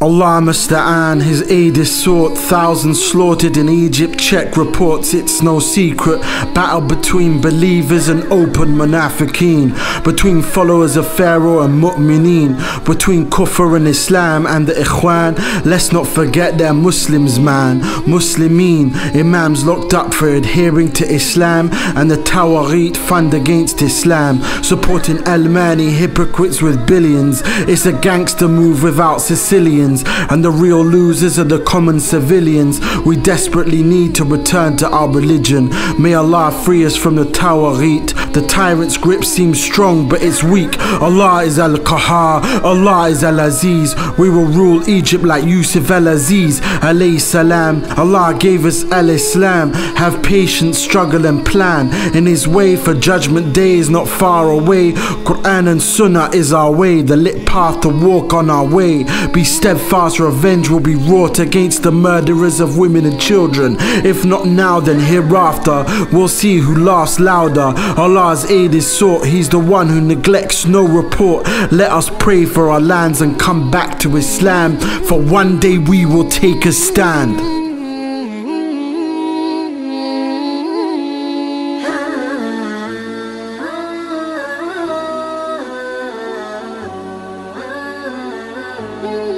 Allah Musta'an, His aid is sought. Thousands slaughtered in Egypt. Check reports, it's no secret. Battle between believers and open munafiqeen. Between followers of Pharaoh and mu'mineen. Between Kufr and Islam and the Ikhwan. Let's not forget they're Muslims, man. Muslimeen, Imams locked up for adhering to Islam. And the Tawaghit fund against Islam. Supporting Almani hypocrites with billions. It's a gangster move without Sicilians and the real losers are the common civilians. We desperately need to return to our religion. May Allah free us from the Tawaghit. The tyrant's grip seems strong, but it's weak. Allah is Al Qahar, Allah is Al Aziz. We will rule Egypt like Yusuf Al Aziz, salam. Allah gave us Al Islam. Have patience, struggle, and plan. In His way for judgment day is not far away. Quran and Sunnah is our way, the lit path to walk on our way. Be steadfast revenge will be wrought against the murderers of women and children. If not now, then hereafter, we'll see who laughs louder. Allah's aid is sought, He's the one who neglects no report. Let us pray for our lands and come back to Islam, for one day we will take a stand.